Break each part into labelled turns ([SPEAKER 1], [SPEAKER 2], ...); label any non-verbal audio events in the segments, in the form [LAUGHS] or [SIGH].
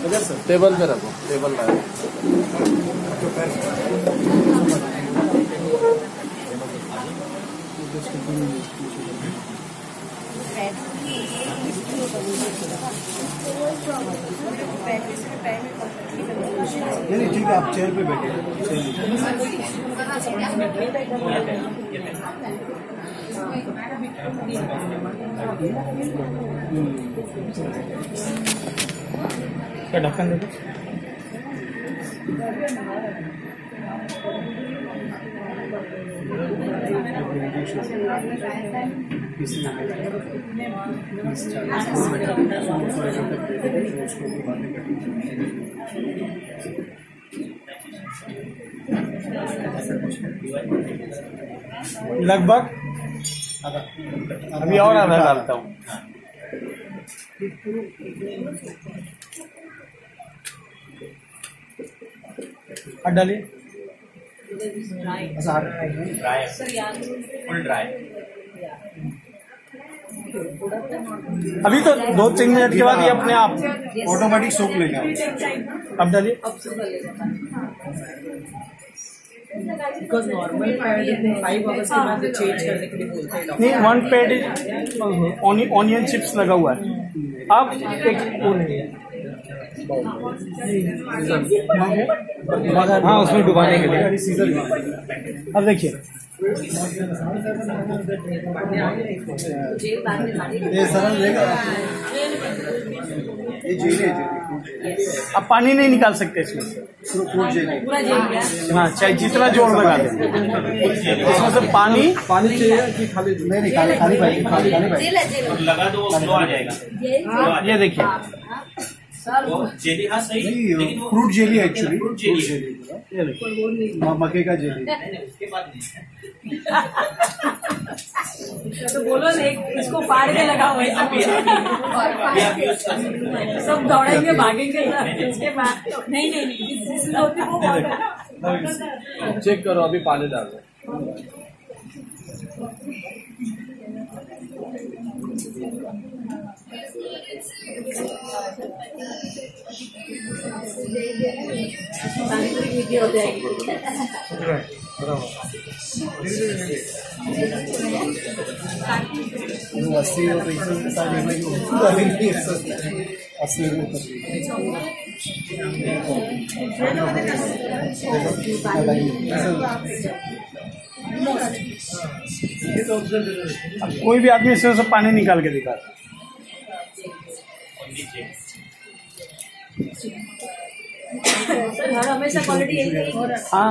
[SPEAKER 1] Table पे रखो table पे
[SPEAKER 2] नहीं नहीं ठीक है आप चेयर पे बैठे चेयर
[SPEAKER 3] क्या ढक्कन देखो लगभग अभी और आधा डालता हूँ। हट डालिए। अभी तो दो तीन मिनट के बाद ये अपने आप
[SPEAKER 2] ऑटोमेटिक सूख लेगा
[SPEAKER 3] अब डालिए।
[SPEAKER 4] Because normal pad five hours के बाद चेंज करने के लिए बोलते हैं
[SPEAKER 3] नहीं वन पेड ऑनियन चिप्स लगा हुआ है। अब एक है हाँ उसमें डुबाने के लिए। अब देखिए
[SPEAKER 2] है
[SPEAKER 3] अब पानी नहीं निकाल सकते इसमें से। हाँ चाहे जितना ज़ोर लगा दें। इसमें से पानी
[SPEAKER 2] पानी चाहिए कि खाली नहीं नहीं खाली खाली पानी खाली खाली पानी
[SPEAKER 5] लगा दो वो आ जाएगा।
[SPEAKER 3] ये देखिए।
[SPEAKER 5] जेली हाँ सही।
[SPEAKER 2] नहीं
[SPEAKER 5] लेकिन वो
[SPEAKER 2] fruit jelly actually
[SPEAKER 5] fruit jelly.
[SPEAKER 2] Jelly.
[SPEAKER 3] ये देखिए
[SPEAKER 2] म- मक्के का जेली।
[SPEAKER 5] नहीं, नहीं, उसके बाद नहीं।
[SPEAKER 4] तो बोलो ना इसको फाड़ के लगा हुआ सब दौड़ेंगे भागेंगे इसके बाद। नहीं नहीं
[SPEAKER 1] चेक करो अभी पानी डाल।
[SPEAKER 4] हो जाएगी
[SPEAKER 2] अस्सी
[SPEAKER 3] कोई भी आदमी इसमें से पानी निकाल के दिखा हाँ।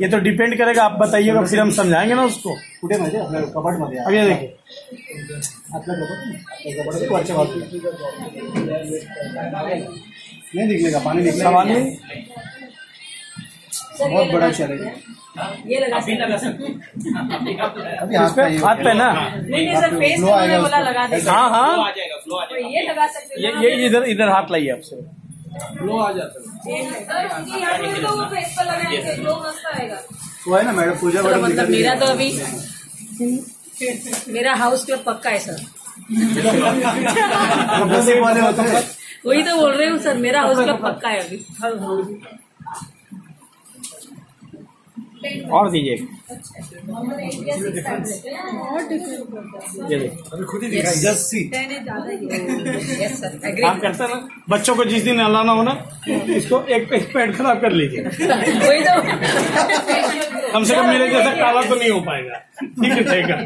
[SPEAKER 3] ये तो डिपेंड करेगा आप बताइएगा फिर हम समझाएँगे ना उसको।
[SPEAKER 2] कुठे माहिती
[SPEAKER 3] अब ये देखिए
[SPEAKER 2] आपल्या कपाट आपल्या कपाट वरच्या बाजू नहीं निकलेगा पानी निकलेगा।
[SPEAKER 3] सवाल
[SPEAKER 2] बहुत बड़ा चैलेंज है।
[SPEAKER 4] ये लगा
[SPEAKER 5] अभी हैं।
[SPEAKER 3] इस
[SPEAKER 2] हाथ
[SPEAKER 3] पे हाथ पे ना?
[SPEAKER 4] नहीं नहीं सर फेस बोला लगा
[SPEAKER 3] हाँ हाँ।
[SPEAKER 5] आ जाएगा फ्लो आ
[SPEAKER 4] तो
[SPEAKER 5] जाएगा।
[SPEAKER 4] ये लगा सकते
[SPEAKER 3] ये ये इधर इधर हाथ लाइए आपसे
[SPEAKER 1] फ्लो आ जाता है।
[SPEAKER 4] सर क्योंकि यहाँ पे तो वो फेस पर लगाएँगे ग्लो मस्त आएगा
[SPEAKER 2] वो है ना मैडम पूजा मैडम
[SPEAKER 4] मतलब मेरा तो अभी मेरा हाउस क्लब पक्का है सर [LAUGHS]
[SPEAKER 2] हैं।
[SPEAKER 4] वही तो बोल रहे हूँ सर मेरा हाउस क्लब पक्का है अभी
[SPEAKER 3] और दीजिए ये देखिए
[SPEAKER 2] अभी खुद ही दिखाई जस्ट सी
[SPEAKER 4] यस सर दीजिए।
[SPEAKER 3] आप करते ना बच्चों को जिस दिन हलाना हो ना इसको एक एक पैड खराब कर लीजिए।
[SPEAKER 4] तो।
[SPEAKER 3] कम से कम मेरे जैसा काला तो नहीं हो पाएगा। ठीक है ठीक है।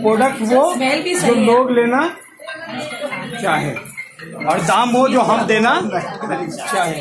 [SPEAKER 3] प्रोडक्ट वो जो लोग लेना चाहे। और दाम वो जो हम देना [LAUGHS] चाहे।